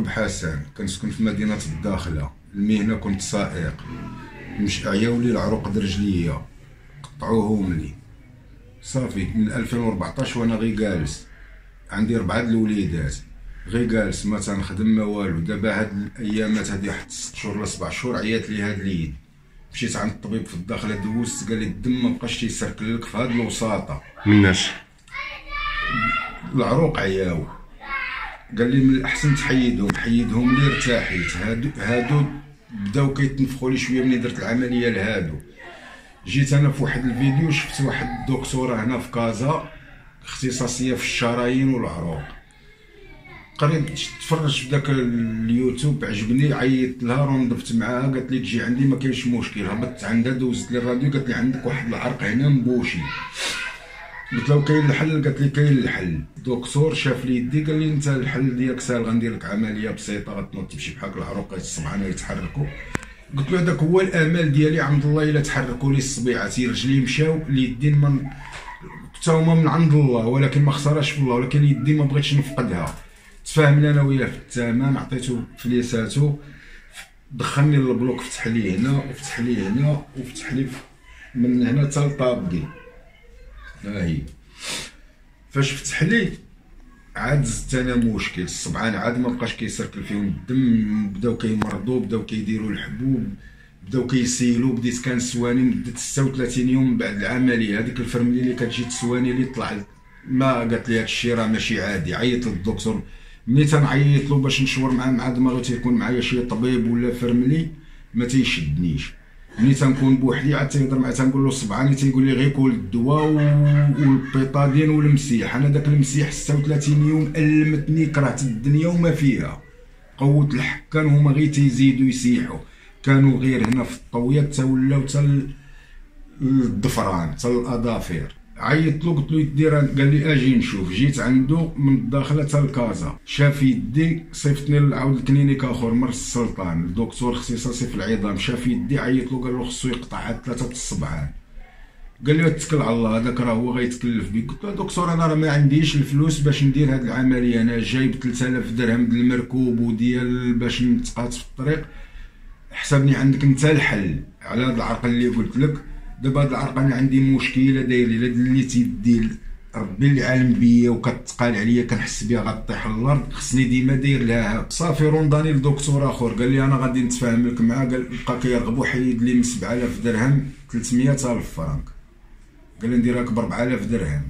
موكب حسن كنسكن في مدينة الداخلة. المهنة كنت سائق. مش عياولي العروق د رجليا قطعوهم لي صافي من 2014 وأنا غير جالس. عندي ربعه الوليدات. غير جالس ما تنخدم ما والو. دابا هاد الايامات هادي واحد ست شهور ولا سبع شهور عيات لي هاد اليد. مشيت عند الطبيب في الداخلة دوزت قال لي الدم ما بقاش تيسركل لك في هاد الوساطة. مناش؟ العروق عياو. قال لي من الأحسن تحيدهم حيدهم لي ارتاحيت هادو هادو بداو كيتنفخوا لي شوية ملي درت العملية لهادو. جيت أنا في واحد الفيديو شفت واحد الدكتوره هنا في كازا اختصاصية في الشرايين والعروق. قريت تفرجت في ذاك اليوتيوب عجبني عيطت لها ونضفت معاها قالت لي تجي عندي ما كاينش مشكل. هبطت عندها دوزت لي الراديو قالت لي عندك واحد العرق هنا مبوشي قلت له كاين الحل؟ قالت لي كاين الحل. دكتور شاف لي يدي قال لي أنت الحل ديالك ساهل غندير لك عملية بسيطة غتنوض تمشي بحال العروق الصبعانه يتحركوا قلت له هذاك هو الامل ديالي عند الله إلا تحركوا لي الصبيعات رجلي مشاو اليدين من حتى هما من عند الله ولكن ما خسرش في الله ولكن اليدين ما بغيتش نفقدها. تفاهمنا أنا وياه في الثمن عطيته فليساتو دخلني للبلوك فتح لي هنا وفتح لي هنا وفتح لي من هنا حتى لطابقي. ها هي فاش فتح لي عاد زدت أنا مشكل. الصبعان عاد ما بقاش كيسركل فيهم. الدم بداو كيمرضوا بداو كيديروا الحبوب بداو كيسيلوا. بديت كنسواني مدة 36 يوم بعد العملية. هذيك الفرملي اللي كتجي تسواني لي طلع ما قالت لي هادشي راه ماشي عادي. عيط للدكتور. ملي تنعيط له باش نشور معاه مع ما غير تيكون معايا شي طبيب ولا فرملي ما تيشدنيش. ملي تنكون بوحدي عاد تيهضر معاه تنقول له صبعاني تيقول لي غير كول الدواء وال Bétadine والمسيح. أنا داك المسيح 36 يوم ألمتني كرهت الدنيا وما فيها. قوة الحكان هما غير تيزيدوا يسيحوا كانوا غير هنا في الطوية تولوا حتى الضفران حتى الاظافير عيطت له قلت له يدير قال لي أجي نشوف. جيت عنده من الداخله حتى الكازا شاف يدي صيفطني لعاود ال clinique آخر مرس السلطان. الدكتور اختصاصي في العظام شاف يدي عيط له قال له خصو يقطع هاد ثلاثة الصبعان قال لي اتكل على الله هذاك راه هو غيتكلف بك قلت له دكتور أنا راه ما عنديش الفلوس باش ندير هاد العملية. أنا جايب 3000 درهم ديال المركوب وديال باش نتقات في الطريق. حسبني عندك انت الحل. على هاد العرق اللي قلت لك دابا هاد العرق أنا عندي مشكلة داير لي اللي تيدي ربي اللي عالم بيا وكتقال عليا كنحس بها غطيح الأرض. خصني ديما داير لها صافي رونداني لدكتور آخر. قال لي أنا غادي نتفاهم لك معاه قال بقى كيرغب وحيد لي من 7000 درهم 300 ألف فرانك. قال لي نديرها لك ب 4000 درهم.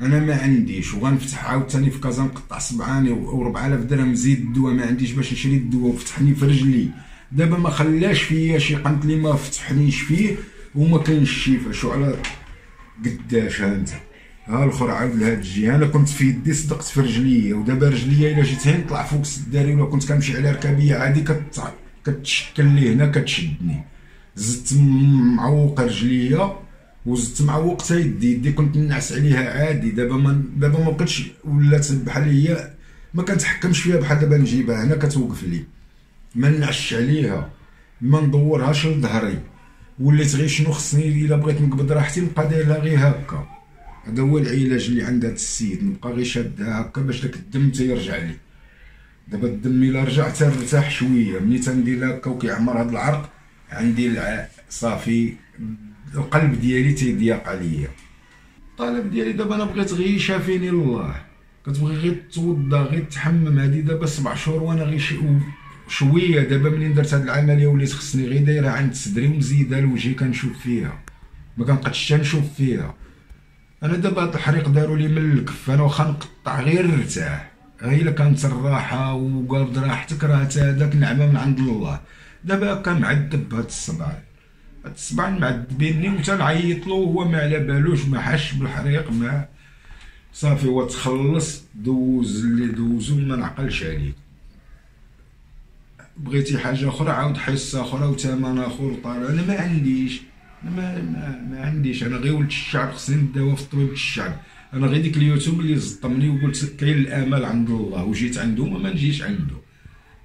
أنا ما عنديش وغنفتح عاوتاني في كازا نقطع سبعاني و 4000 درهم زيد الدواء ما عنديش باش نشري الدواء وفتحني في رجلي. دابا ما خلاش فيا شي قنت لي ما فتحنيش فيه. وما كاينش الشفا شو على قداش انت. ها الآخر عاود لهاد الجهة. أنا كنت في يدي صدقت في رجليا ودابا رجليا إلا جيت هنا نطلع فوق السداري ولا كنت كنمشي على ركابية عادي كت كتشكل لي هنا كتشدني. زدت معوق رجليا وزدت معوق حتى يدي. يدي كنت نعس عليها عادي. دابا ما دابا ما بقيتش ولات بحال هي ما كنتحكمش فيها بحال دابا نجيبها هنا كتوقف لي. ما نعش عليها ما ندورهاش لظهري. وليت غير شنو خصني إلا بغيت نقبض راحتي نبقى داير لها غير هكا. هذا هو العلاج اللي عند هذا السيد نبقى غير شادها هكا باش داك الدم تيرجع لي. دابا الدم إلا رجع ترتاح شوية. ملي تندير هكا وكيعمر هذا العرق عندي. صافي القلب ديالي تيضيق عليا. الطلب ديالي دابا أنا بغيت غير يشافيني الله كتبغي غير توضى غير تحمم هادي دابا سبع شهور وأنا غير شي شوية دابا منين درت هاد العملية وليت خصني غير دايرها عند صدري ومزيدها لوجهي كنشوف فيها. ما كنقدش نشوف فيها. أنا دابا هاد الحريق داروا لي من الكف أنا واخا نقطع غير نرتاح غير إلا كانت الراحه وقابض راحتك راه هذاك نعمه من عند الله. دابا هكا معذب بهاد الصبع هاد الصبع معذبيني وتنعيط له وهو ما على بالوش ما حش بالحريق ما صافي هو تخلص دوز اللي دوزو ما نعقلش عليه بغيتي حاجة أخرى عاود حصة أخرى وثمن أخر طالع أنا ما عنديش أنا ما, ما, ما عنديش. أنا غير ولد الشعب خصني نداوى في الطبيب الشعب. أنا غير ديك اليوتيوب اللي زطمني وقلت كاين الامل عند الله وجيت عنده ما نجيش عنده.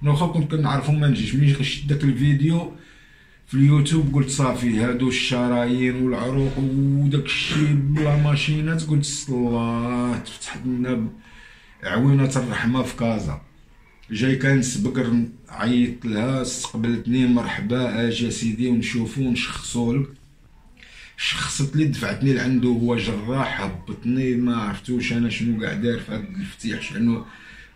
أنا واخا كنت كنعرفو ما نجيش. ملي شفت داك الفيديو في اليوتيوب قلت صافي هادو الشرايين والعروق وداك الشيء بلا ماشينات قلت الله تفتح لنا عوينة الرحمة في كازا. جاي كان سبقر عيطت لها استقبلتني مرحبا آجي سيدي ونشوفو ونشخصو. لك شخصت لي دفعتني لعندو هو جراح هبطني ما عرفتوش أنا شنو قاعد داير في هاد الفتيح شنو.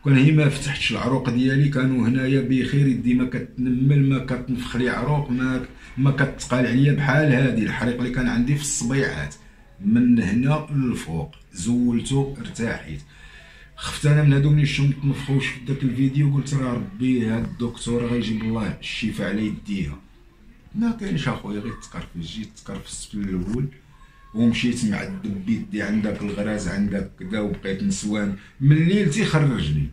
كون هي ما فتحتش العروق ديالي كانوا هنايا بخير يدي ما كتنمل ما كتنفخ لي عروق ما ما كتقال عليا بحال هادي. الحريق اللي كان عندي في الصبيعات من هنا للفوق زولتو ارتاحيت. خفت أنا من هادو ملي شفتهم تنفخوش في داك الفيديو قلت راه ربي هاد الدكتور غيجيب الله الشفاء على يديها. ما كاينش أخويا غير تقرفس جيت تقرفست في الأول ومشيت معذب بيدي عندك الغراز عندك كذا وبقيت نسوان. من الليل تيخرجني.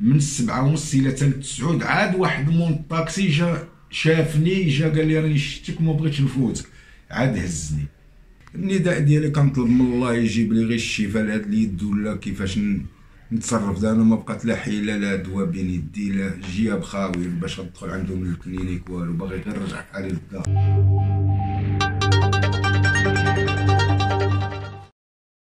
من السبعة ونص إلى حتال تسعود عاد واحد مول الطاكسي جا شافني جا قال لي راني شفتك وما بغيتش نفوتك. عاد هزني. النداء ديالي كنطلب من الله يجيب لي غير الشفاء لهاد اليد ولا كيفاش نتصرف أنا ما بقات لا حيلة لا دواء بين يدي لا جياب خاوي باش ندخل عندهم ال clinique والو باغي غير نرجع حالي للدار